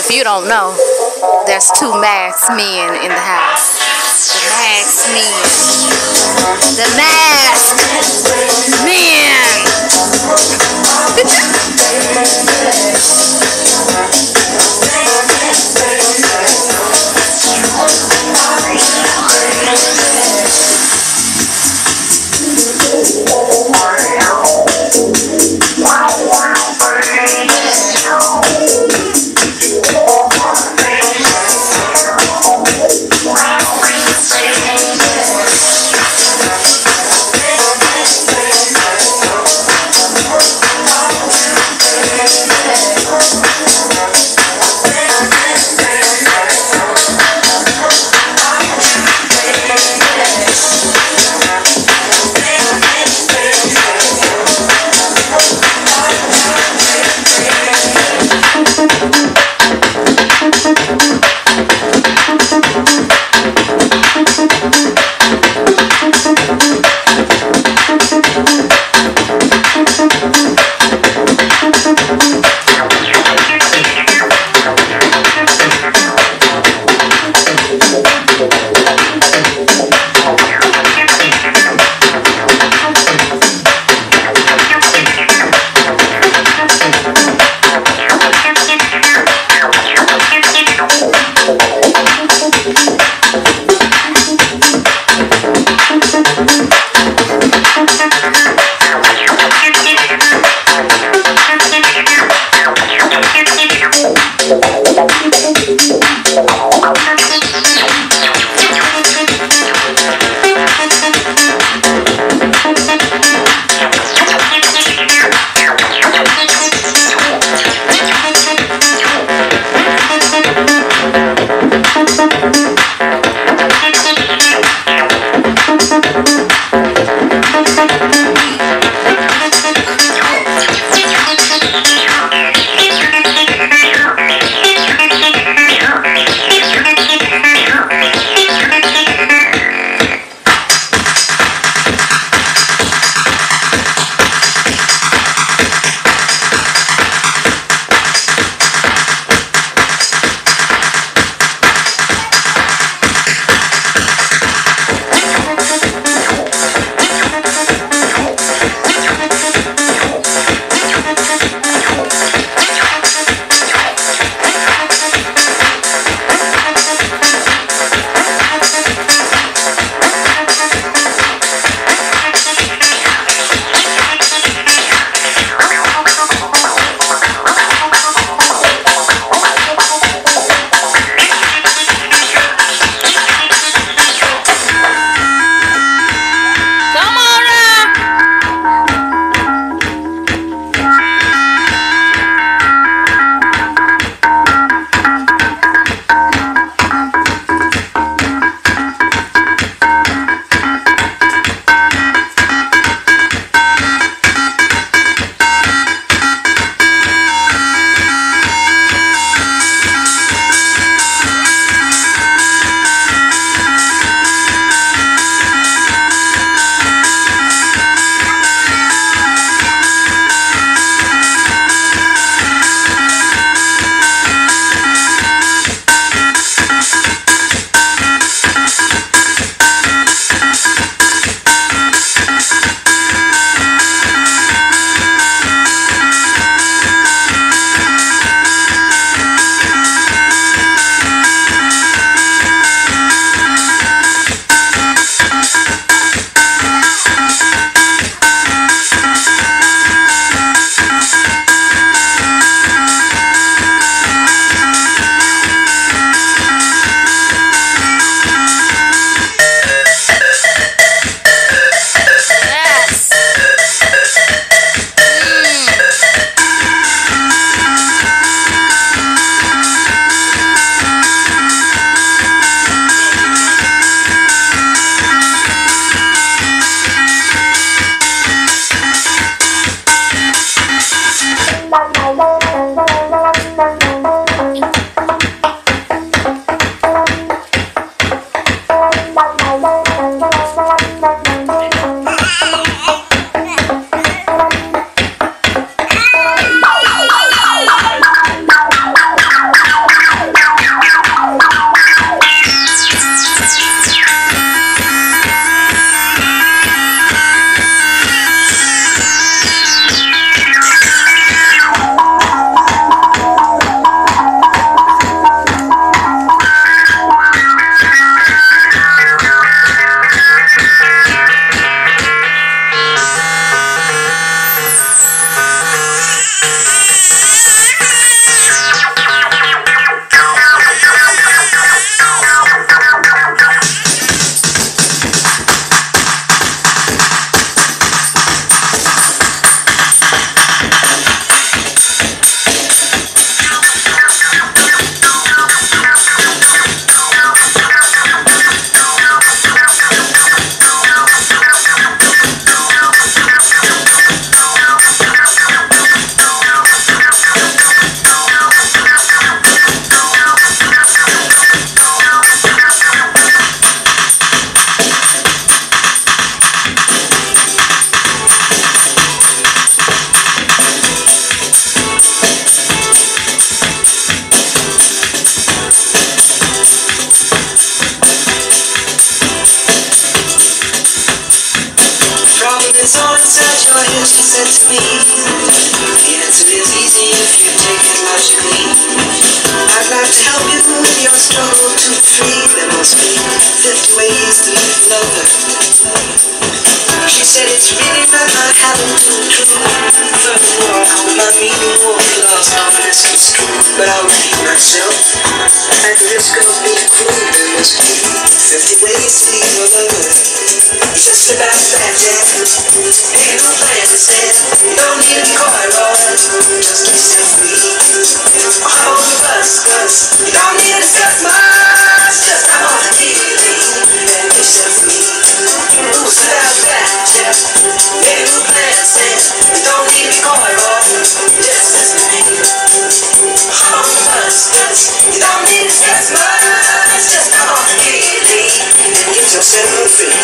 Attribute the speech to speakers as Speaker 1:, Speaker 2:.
Speaker 1: If you don't know, there's two masked men in the house. The masked men. The masked men.
Speaker 2: Said to me. The answer is easy if you take it logically. I'd like to help you with your struggle to free. There must be 50 ways to live lover. She said it's really not my habit to intrude. Furthermore, I hope my meaning be lost confidence construed. But I'll repeat myself. Being cruel, there must be 50 ways to leave a lover. Just about that, Jack. Ain't no plan to. Don't need be coy, Roy. Just be set free. On the bus, cause you don't need to discuss much. Just come on the TV and be set free. Who's about that, Jack? Ain't no plan to. Don't need to be coy, to discuss much. Just come on and get yourself free.